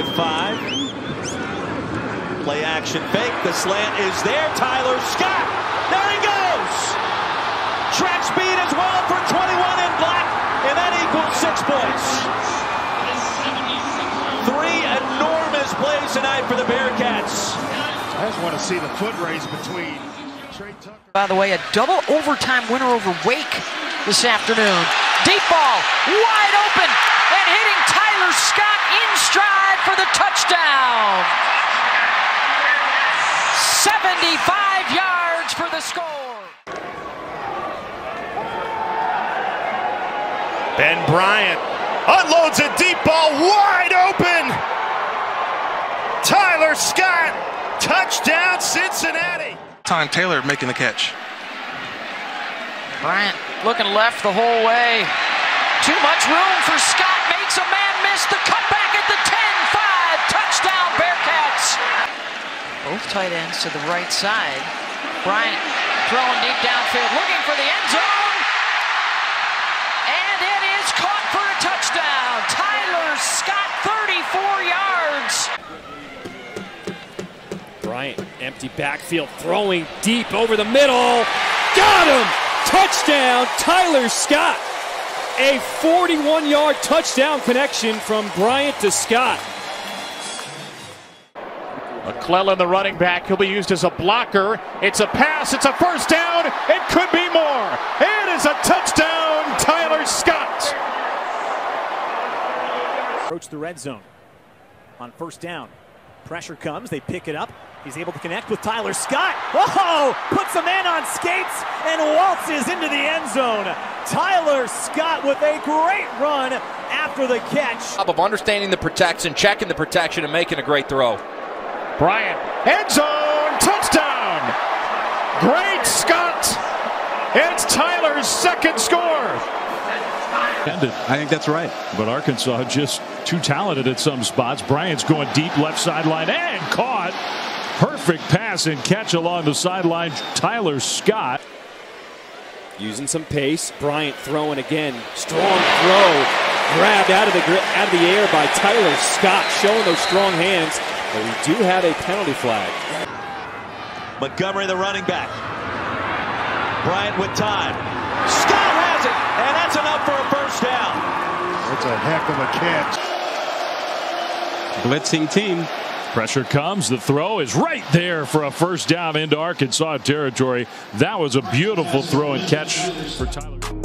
to five. Play action fake. The slant is there. Tyler Scott. There he goes. Track speed as well for 21 in black, and that equals six points. Three enormous plays tonight for the Bearcats. I just want to see the foot race between Tre Tucker. By the way, a double overtime winner over Wake this afternoon. Deep ball, wide open, and hitting Tyler Scott in stride for the touchdown. 75 yards for the score. Ben Bryant unloads a deep ball wide open. Tyler Scott, touchdown Cincinnati. Time Taylor making the catch. Bryant looking left the whole way. Too much room for Scott. Makes a man miss the cutback at the 10-5. Touchdown Bearcats. Both tight ends to the right side. Bryant throwing deep downfield, looking for the end zone. And it is caught for a touchdown. Tyler Scott, 34 yards. Bryant, empty backfield, throwing deep over the middle. Got him! Touchdown, Tyler Scott. A 41 yard touchdown connection from Bryant to Scott. McClelland, the running back, he'll be used as a blocker. It's a pass, it's a first down, it could be more. It is a touchdown, Tyler Scott. Approach the red zone on first down. Pressure comes, they pick it up. He's able to connect with Tyler Scott. Whoa! Puts a man on skates and waltzes into the end zone. Tyler Scott with a great run after the catch. of understanding the protection, checking the protection, and making a great throw. Bryant, end zone, touchdown. Great Scott. It's Tyler's second score. I think that's right. But Arkansas just too talented at some spots. Bryant's going deep left sideline and caught. Perfect pass and catch along the sideline. Tyler Scott. Using some pace. Bryant throwing again. Strong throw. Grabbed out of the out of the air by Tyler Scott, showing those strong hands. But we do have a penalty flag. Montgomery, the running back. Bryant with time. Scott has it, and that's enough for a first down. That's a heck of a catch. Blitzing team. Pressure comes. The throw is right there for a first down into Arkansas territory. That was a beautiful throw and catch for Tyler.